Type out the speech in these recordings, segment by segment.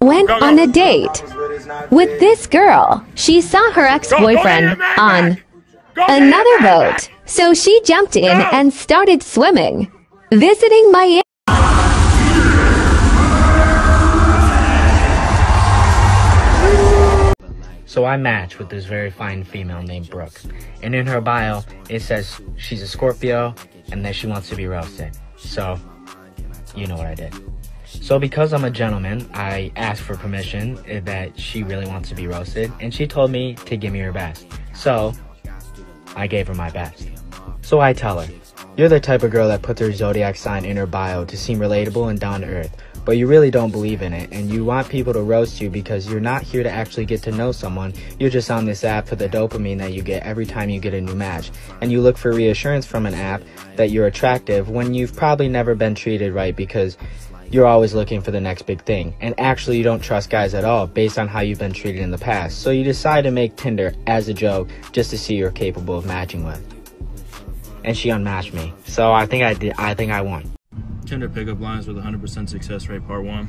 went on a date with this girl. She saw her ex-boyfriend on another boat, so she jumped in and started swimming, visiting Miami. So I match with this very fine female named Brooke. And in her bio, it says she's a Scorpio and that she wants to be roasted. So, you know what I did. So because I'm a gentleman, I asked for permission that she really wants to be roasted, and she told me to give me her best. So, I gave her my best. So I tell her, you're the type of girl that puts her zodiac sign in her bio to seem relatable and down to earth but you really don't believe in it and you want people to roast you because you're not here to actually get to know someone. You're just on this app for the dopamine that you get every time you get a new match. And you look for reassurance from an app that you're attractive when you've probably never been treated right because you're always looking for the next big thing. And actually, you don't trust guys at all based on how you've been treated in the past. So you decide to make Tinder as a joke just to see you're capable of matching with. And she unmatched me. So I think I did I think I won. Tinder pickup lines with 100% success rate, part one.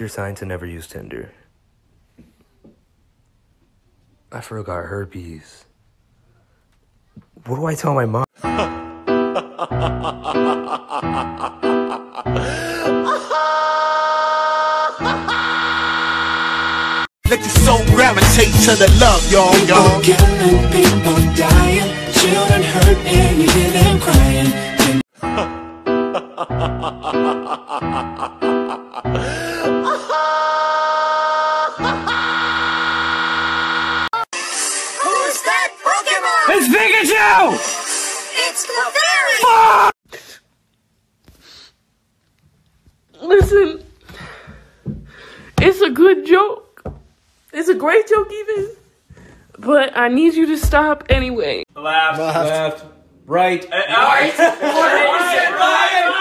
Your sign to never use Tinder. I forgot herpes. What do I tell my mom? Let your soul gravitate to the love, y'all, y'all. People killing, people dying, Listen, it's a good joke. It's a great joke, even. But I need you to stop anyway. Left, left, right.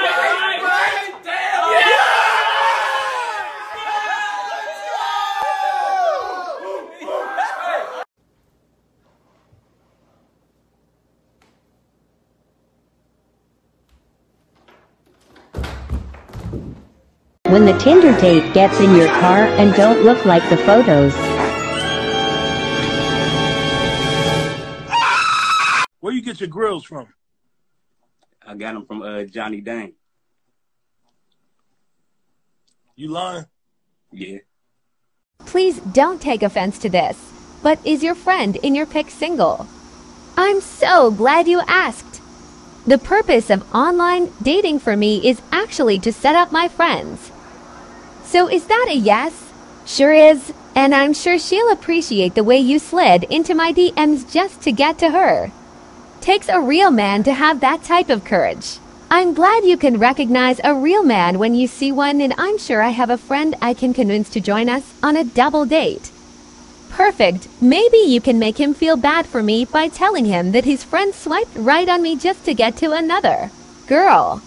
When the Tinder date gets in your car and don't look like the photos. Where you get your grills from? I got them from uh, Johnny Dang. You lying? Yeah. Please don't take offense to this, but is your friend in your pic single? I'm so glad you asked. The purpose of online dating for me is actually to set up my friends. So is that a yes? Sure is, and I'm sure she'll appreciate the way you slid into my DMs just to get to her. Takes a real man to have that type of courage. I'm glad you can recognize a real man when you see one, and I'm sure I have a friend I can convince to join us on a double date. Perfect. Maybe you can make him feel bad for me by telling him that his friend swiped right on me just to get to another girl.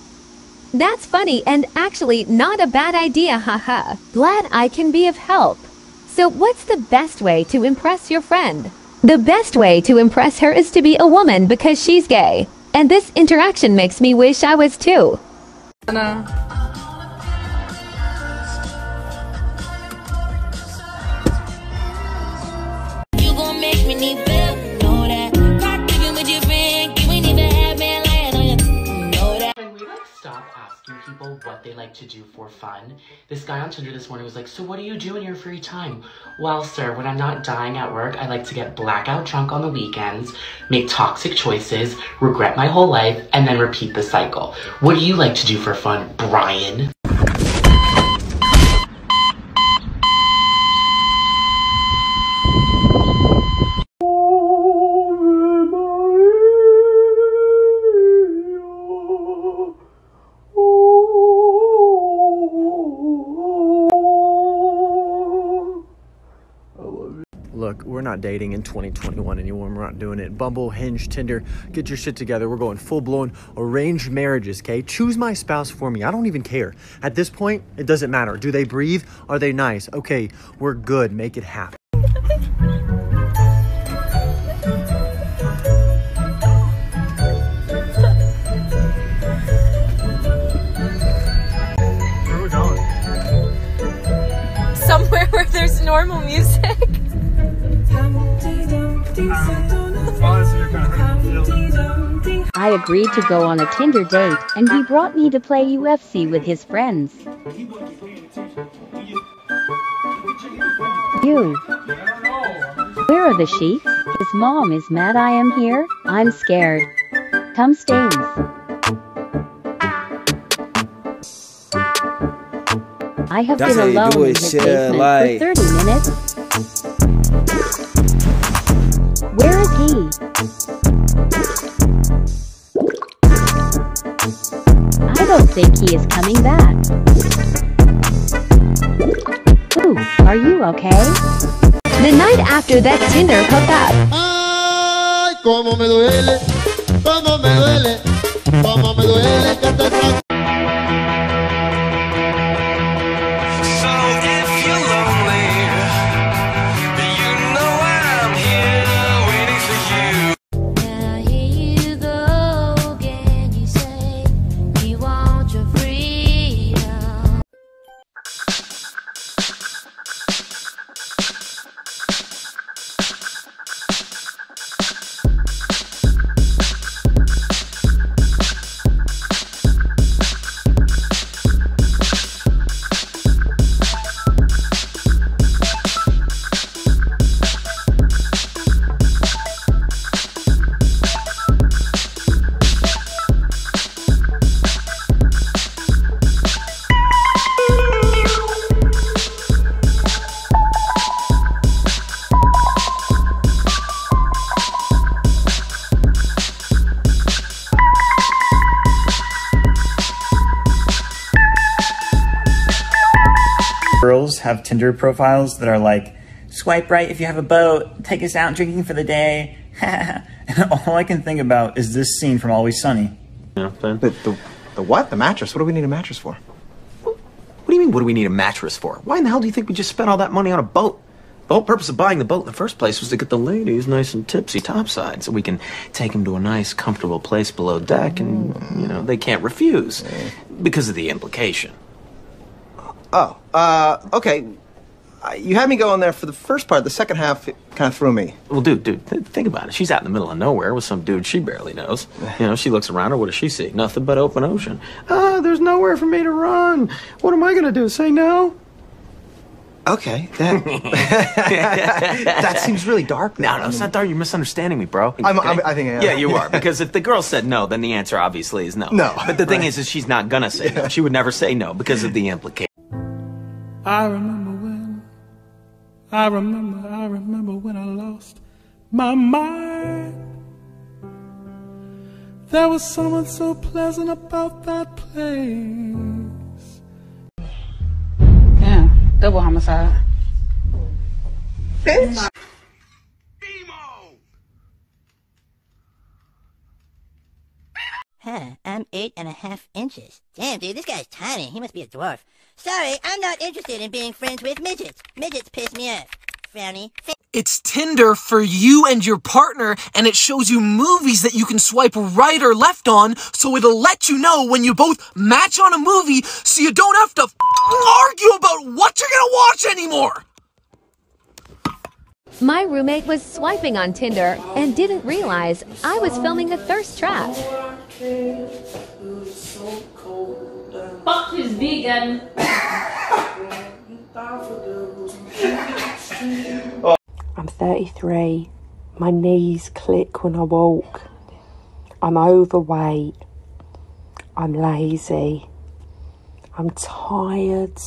That's funny and actually not a bad idea, haha. Glad I can be of help. So, what's the best way to impress your friend? The best way to impress her is to be a woman because she's gay. And this interaction makes me wish I was too. You what they like to do for fun? This guy on Tinder this morning was like, "So what do you do in your free time?" Well, sir, when I'm not dying at work, I like to get blackout drunk on the weekends, make toxic choices, regret my whole life, and then repeat the cycle. What do you like to do for fun, Brian? We're not dating in 2021 anymore. We're not doing it. Bumble, Hinge, Tinder, get your shit together. We're going full blown arranged marriages, okay? Choose my spouse for me. I don't even care. At this point, it doesn't matter. Do they breathe? Are they nice? Okay, we're good. Make it happen. I agreed to go on a Tinder date, and he brought me to play UFC with his friends. You. Where are the sheets? His mom is mad I am here. I'm scared. Come stains. I have That's been how you do alone in his shit, basement like- for 30 minutes. Where is he? Don't think he is coming back. Ooh, are you okay? The night after that Tinder hookup, Ay, cómo me duele, cómo me duele, cómo me duele Girls have Tinder profiles that are like, swipe right if you have a boat, take us out drinking for the day. and all I can think about is this scene from Always Sunny. Yeah, the, the, the what? The mattress? What do we need a mattress for? What do you mean, what do we need a mattress for? Why in the hell do you think we just spent all that money on a boat? The whole purpose of buying the boat in the first place was to get the ladies nice and tipsy topside so we can take them to a nice, comfortable place below deck and, you know, they can't refuse because of the implication. Oh, uh, okay. Uh, You had me go in there for the first part. The second half kind of threw me. Well, dude, dude, th- think about it. She's out in the middle of nowhere with some dude she barely knows. You know, she looks around her. What does she see? Nothing but open ocean. Ah, there's nowhere for me to run. What am I gonna do? Say no? Okay, that that seems really dark. No, no, it's not dark. You're misunderstanding me, bro. I'm- I'm- I think I am. Yeah, you are. Because if the girl said no, then the answer obviously is no. No, But the thing is, is she's not gonna say no. She would never say no because of the implication. I remember when, I remember, I remember when I lost my mind. There was something so pleasant about that place. Yeah, double homicide. Bitch. Huh, I'm eight and a half inches. Damn, dude, this guy's tiny. He must be a dwarf. Sorry, I'm not interested in being friends with midgets. Midgets piss me off. Frowny. It's Tinder for you and your partner, and it shows you movies that you can swipe right or left on, so it'll let you know when you both match on a movie, so you don't have to argue about what you're gonna watch anymore. My roommate was swiping on Tinder and didn't realize I was filming a thirst trap. Fuck his vegan. I'm 33. My knees click when I walk. I'm overweight. I'm lazy. I'm tired.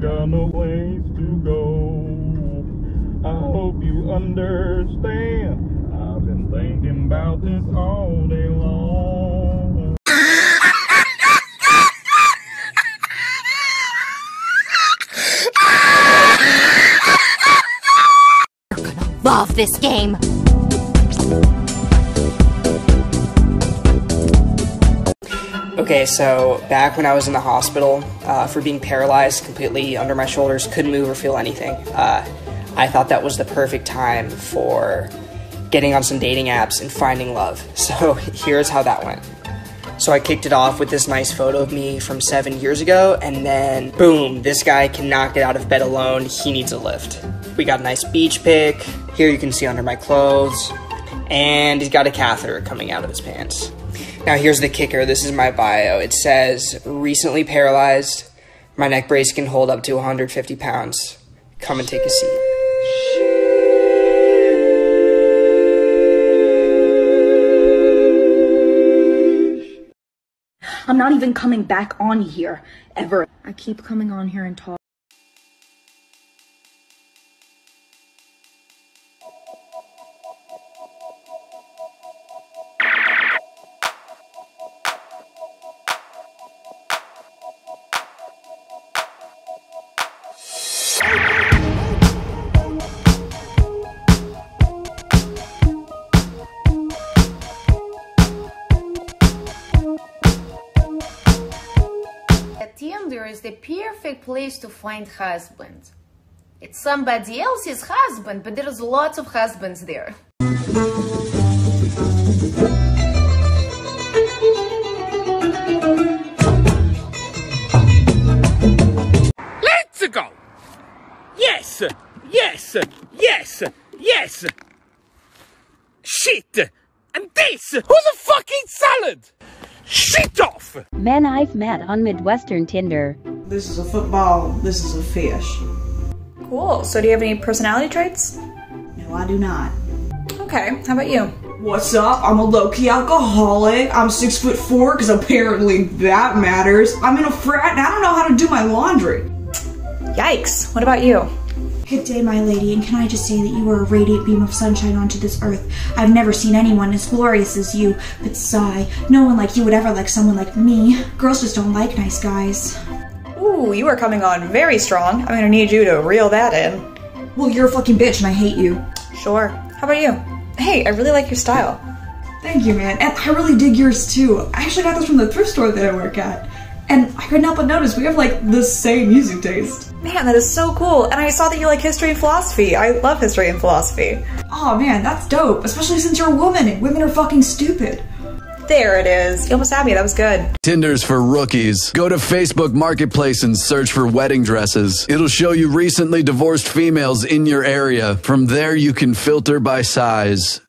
Got no ways to go. I hope you understand. I've been thinking about this all day long. Love this game. Okay, so back when I was in the hospital uh, for being paralyzed completely under my shoulders, couldn't move or feel anything, uh, I thought that was the perfect time for getting on some dating apps and finding love. So here's how that went. So I kicked it off with this nice photo of me from seven years ago, and then boom, this guy cannot get out of bed alone. He needs a lift. We got a nice beach pic. Here you can see under my clothes, and he's got a catheter coming out of his pants. Now here's the kicker. This is my bio. It says recently paralyzed. My neck brace can hold up to 150 pounds. Come and take a seat. I'm not even coming back on here ever. I keep coming on here and talk. The perfect place to find husband. It's somebody else's husband, but there's lots of husbands there. Let's go! Yes! Yes! Yes! Yes! Shit! And this! Who's a fucking salad? Shit off! Men I've met on Midwestern Tinder. This is a football, this is a fish. Cool. So, do you have any personality traits? No, I do not. Okay. How about you? What's up? I'm a low-key alcoholic. I'm six foot four because apparently that matters. I'm in a frat and I don't know how to do my laundry. Yikes. What about you? Good day, my lady, and can I just say that you are a radiant beam of sunshine onto this earth. I've never seen anyone as glorious as you, but sigh, no one like you would ever like someone like me. Girls just don't like nice guys. Ooh, you are coming on very strong. I'm gonna need you to reel that in. Well, you're a fucking bitch and I hate you. Sure. How about you? Hey, I really like your style. Thank you, man. And I really dig yours too. I actually got this from the thrift store that I work at. And I couldn't help but notice we have like the same music taste. Man, that is so cool. And I saw that you like history and philosophy. I love history and philosophy. Oh man, that's dope. Especially since you're a woman and women are fucking stupid. There it is. You almost had me. That was good. Tinder's for rookies. Go to Facebook Marketplace and search for wedding dresses. It'll show you recently divorced females in your area. From there, you can filter by size.